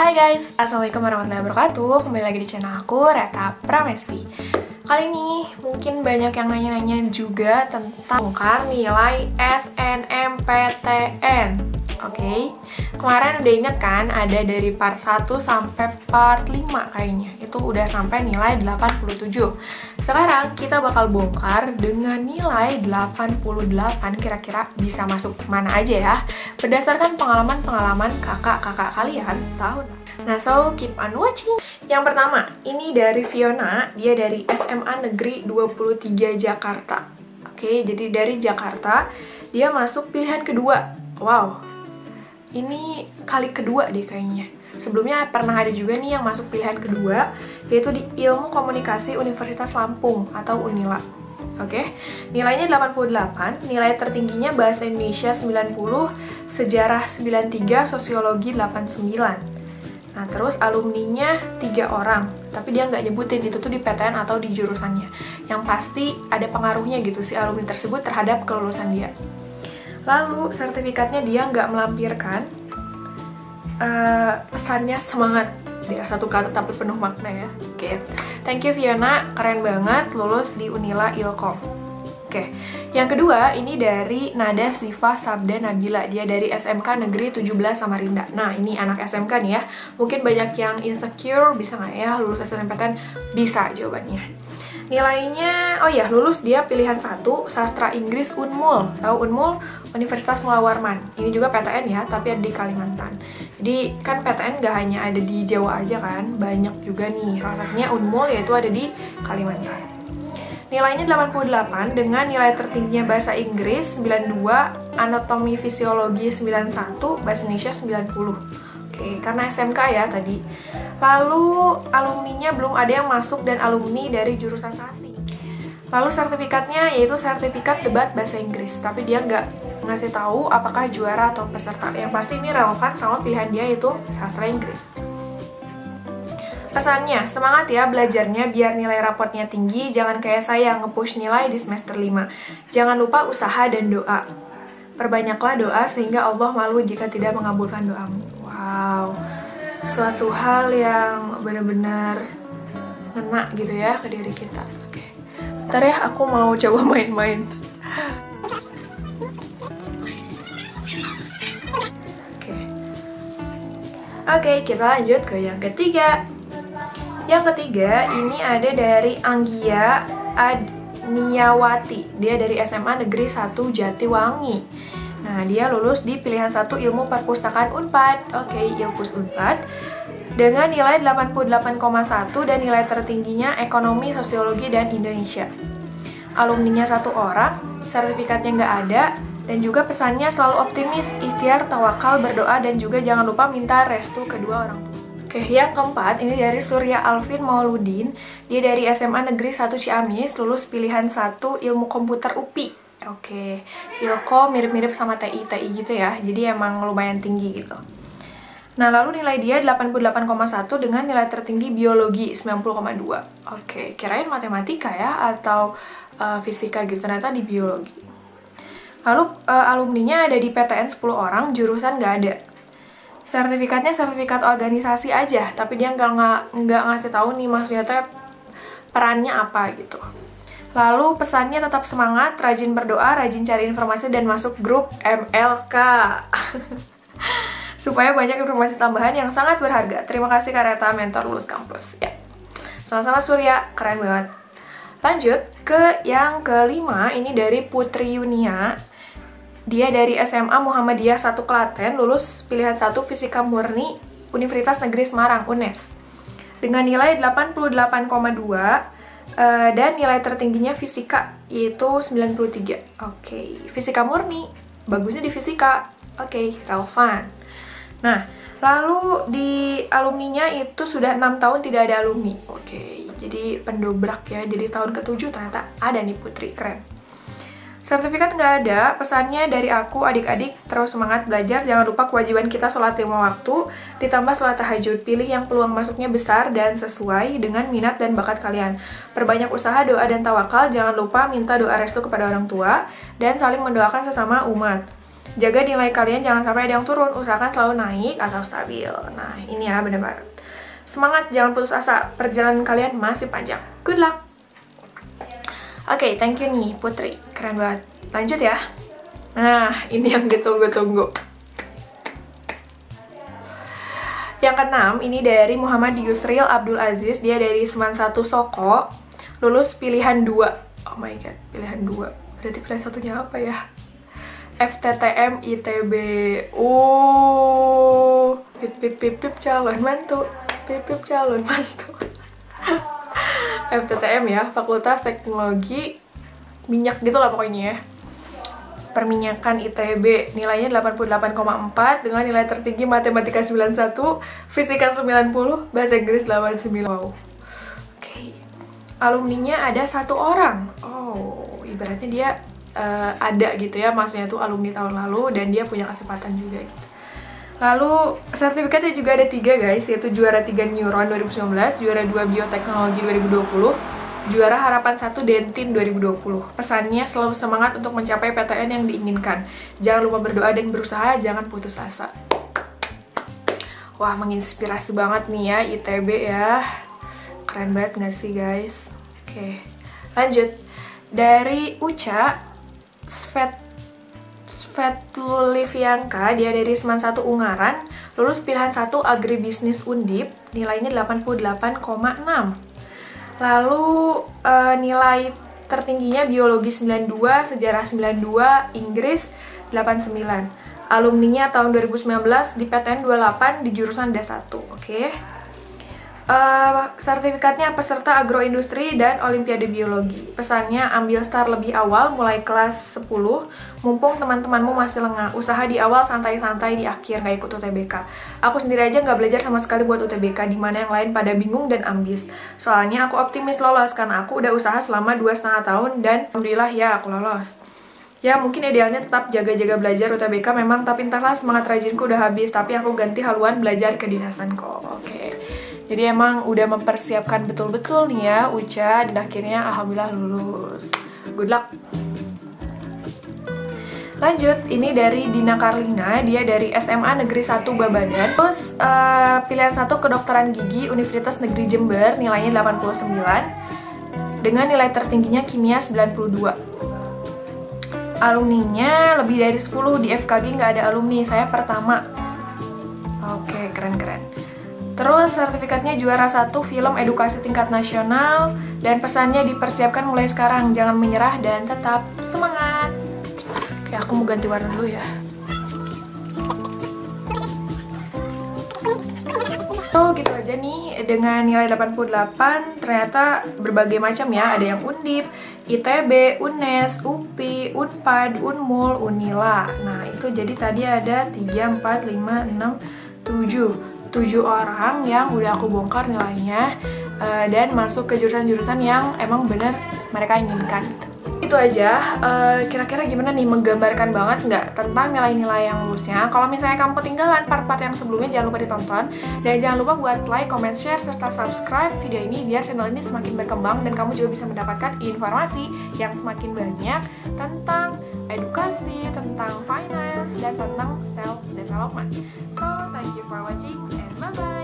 Hai guys, Assalamualaikum warahmatullahi wabarakatuh. Kembali lagi di channel aku, Reta Pramesti. Kali ini mungkin banyak yang nanya-nanya juga tentang bongkar nilai SNMPTN Oke, okay. kemarin udah inget kan ada dari part 1 sampai part 5 kayaknya Itu udah sampai nilai 87 Sekarang kita bakal bongkar dengan nilai 88 Kira-kira bisa masuk mana aja ya Berdasarkan pengalaman-pengalaman kakak-kakak kalian tahun Nah, so keep on watching. Yang pertama, ini dari Fiona, dia dari SMA Negeri 23 Jakarta. Oke, jadi dari Jakarta, dia masuk pilihan kedua. Wow, ini kali kedua deh kayaknya. Sebelumnya pernah ada juga nih yang masuk pilihan kedua, yaitu di Ilmu Komunikasi Universitas Lampung atau UNILA. Oke, nilainya 88, nilai tertingginya Bahasa Indonesia 90, Sejarah 93, Sosiologi 89. Nah, terus alumninya tiga orang, tapi dia nggak nyebutin itu tuh di PTN atau di jurusannya. Yang pasti ada pengaruhnya gitu si alumni tersebut terhadap kelulusan dia. Lalu sertifikatnya dia nggak melampirkan uh, pesannya semangat dia satu kata tapi penuh makna ya. Oke, okay. thank you Fiona, keren banget lulus di Unila Ilkom. Oke, yang kedua ini dari Nada Siva Sabda Nabila. Dia dari SMK Negeri 17 Samarinda. Nah, ini anak SMK nih ya. Mungkin banyak yang insecure, bisa nggak ya lulus SNMPTN? Bisa jawabannya. Nilainya, oh ya, lulus dia pilihan satu, sastra Inggris Unmul. Tahu Unmul? Universitas Mula Warman. Ini juga PTN ya, tapi ada di Kalimantan. Jadi kan PTN gak hanya ada di Jawa aja kan, banyak juga nih. Salah satunya Unmul yaitu ada di Kalimantan. Nilainya 88 dengan nilai tertingginya bahasa Inggris 92, anatomi fisiologi 91, bahasa Indonesia 90. Oke, karena SMK ya tadi. Lalu alumninya belum ada yang masuk dan alumni dari jurusan SASI. Lalu sertifikatnya yaitu sertifikat debat bahasa Inggris, tapi dia nggak ngasih tahu apakah juara atau peserta. Yang pasti ini relevan sama pilihan dia yaitu sastra Inggris. Pesannya, semangat ya belajarnya biar nilai rapotnya tinggi, jangan kayak saya nge-push nilai di semester 5. Jangan lupa usaha dan doa. Perbanyaklah doa sehingga Allah malu jika tidak mengabulkan doamu. Wow, suatu hal yang benar-benar ngena gitu ya ke diri kita. Oke, ntar ya aku mau coba main-main. Oke, oke kita lanjut ke yang ketiga. Yang ketiga ini ada dari Anggia Adniawati. Dia dari SMA Negeri 1 Jatiwangi. Nah, dia lulus di pilihan satu ilmu perpustakaan UNPAD. Oke, okay, Ilpus UNPAD. Dengan nilai 88,1 dan nilai tertingginya ekonomi, sosiologi, dan Indonesia. Alumninya satu orang, sertifikatnya nggak ada, dan juga pesannya selalu optimis, ikhtiar, tawakal, berdoa, dan juga jangan lupa minta restu kedua orang tua. Oke, yang keempat ini dari Surya Alvin Mauludin. Dia dari SMA Negeri 1 Ciamis, lulus pilihan 1 Ilmu Komputer UPI. Oke. Ilko mirip-mirip sama TI, TI gitu ya, jadi emang lumayan tinggi gitu. Nah, lalu nilai dia 88,1 dengan nilai tertinggi biologi 90,2. Oke, kirain matematika ya, atau uh, fisika gitu, ternyata di biologi. Lalu uh, alumninya ada di PTN 10 orang, jurusan nggak ada. Sertifikatnya sertifikat organisasi aja, tapi dia nggak nggak ngasih tahu nih maksudnya perannya apa gitu. Lalu pesannya tetap semangat, rajin berdoa, rajin cari informasi dan masuk grup MLK. Supaya banyak informasi tambahan yang sangat berharga. Terima kasih Kareta Mentor Lulus Kampus. Ya. Sama-sama Surya, keren banget. Lanjut ke yang kelima, ini dari Putri Yunia. Dia dari SMA Muhammadiyah 1 Klaten, lulus pilihan 1 Fisika Murni Universitas Negeri Semarang, UNES. Dengan nilai 88,2 Uh, dan nilai tertingginya fisika yaitu 93. Oke, okay. fisika murni. Bagusnya di fisika. Oke, okay, relevan. Nah, lalu di alumninya itu sudah enam tahun tidak ada alumni. Oke, okay. jadi pendobrak ya. Jadi tahun ketujuh ternyata ada nih Putri, keren. Sertifikat nggak ada, pesannya dari aku adik-adik terus semangat belajar, jangan lupa kewajiban kita sholat lima waktu, ditambah sholat tahajud, pilih yang peluang masuknya besar dan sesuai dengan minat dan bakat kalian. Perbanyak usaha, doa, dan tawakal, jangan lupa minta doa restu kepada orang tua, dan saling mendoakan sesama umat. Jaga nilai kalian jangan sampai ada yang turun, usahakan selalu naik atau stabil. Nah, ini ya bener banget. Semangat, jangan putus asa. Perjalanan kalian masih panjang. Good luck! Oke, okay, thank you nih Putri. Keren banget. Lanjut ya. Nah, ini yang ditunggu-tunggu. Yang keenam, ini dari Muhammad Yusril Abdul Aziz. Dia dari Seman 1 Soko. Lulus pilihan 2. Oh my god, pilihan 2. Berarti pilihan satunya apa ya? FTTM ITB. Oh, pip pip pip pip calon mantu. Pip pip calon mantu. FTTM ya, Fakultas Teknologi Minyak gitu lah pokoknya ya. Perminyakan ITB nilainya 88,4 dengan nilai tertinggi matematika 91, fisika 90, bahasa Inggris 89. Wow. Oke. Okay. Alumninya ada satu orang. Oh, ibaratnya dia uh, ada gitu ya maksudnya tuh alumni tahun lalu dan dia punya kesempatan juga gitu. Lalu sertifikatnya juga ada tiga guys, yaitu juara 3 Neuron 2019, juara 2 Bioteknologi 2020, juara Harapan 1 Dentin 2020. Pesannya selalu semangat untuk mencapai PTN yang diinginkan. Jangan lupa berdoa dan berusaha, jangan putus asa. Wah, menginspirasi banget nih ya ITB ya. Keren banget gak sih guys? Oke, lanjut. Dari Uca, Svet Svetlulivianka, dia dari Seman 1 Ungaran, lulus pilihan 1 Agribisnis Undip, nilainya 88,6. Lalu uh, nilai tertingginya Biologi 92, Sejarah 92, Inggris 89. Alumninya tahun 2019 di PTN 28 di jurusan D1, oke. Okay? Uh, sertifikatnya peserta agroindustri dan olimpiade biologi. Pesannya ambil start lebih awal mulai kelas 10, mumpung teman-temanmu masih lengah. Usaha di awal santai-santai di akhir nggak ikut UTBK. Aku sendiri aja nggak belajar sama sekali buat UTBK, di mana yang lain pada bingung dan ambis. Soalnya aku optimis lolos karena aku udah usaha selama dua setengah tahun dan alhamdulillah ya aku lolos. Ya mungkin idealnya tetap jaga-jaga belajar UTBK memang tapi entahlah semangat rajinku udah habis tapi aku ganti haluan belajar kedinasan kok. Oke. Okay. Jadi emang udah mempersiapkan betul-betul nih ya Uca dan akhirnya alhamdulillah lulus. Good luck. Lanjut, ini dari Dina Karlina, dia dari SMA Negeri 1 Babadan. Terus uh, pilihan satu kedokteran gigi Universitas Negeri Jember, nilainya 89 dengan nilai tertingginya kimia 92. Alumninya lebih dari 10 di FKG nggak ada alumni, saya pertama. Oke, keren-keren. Terus sertifikatnya juara satu film edukasi tingkat nasional dan pesannya dipersiapkan mulai sekarang, jangan menyerah dan tetap semangat. Oke, aku mau ganti warna dulu ya. Oh gitu aja nih. Dengan nilai 88 ternyata berbagai macam ya. Ada yang Undip, ITB, UNES, UPI, UNPAD, UNMUL, UNILA. Nah itu jadi tadi ada 3, 4, 5, 6, 7 tujuh orang yang udah aku bongkar nilainya uh, dan masuk ke jurusan-jurusan yang emang bener mereka inginkan gitu. Itu aja, eh, kira-kira uh, gimana nih? Menggambarkan banget nggak tentang nilai-nilai yang lulusnya? Kalau misalnya kamu ketinggalan part-part yang sebelumnya jangan lupa ditonton. Dan jangan lupa buat like, comment, share, serta subscribe video ini biar channel ini semakin berkembang Dan kamu juga bisa mendapatkan informasi yang semakin banyak tentang edukasi, tentang finance, dan tentang self-development. So, thank you for watching Bye-bye.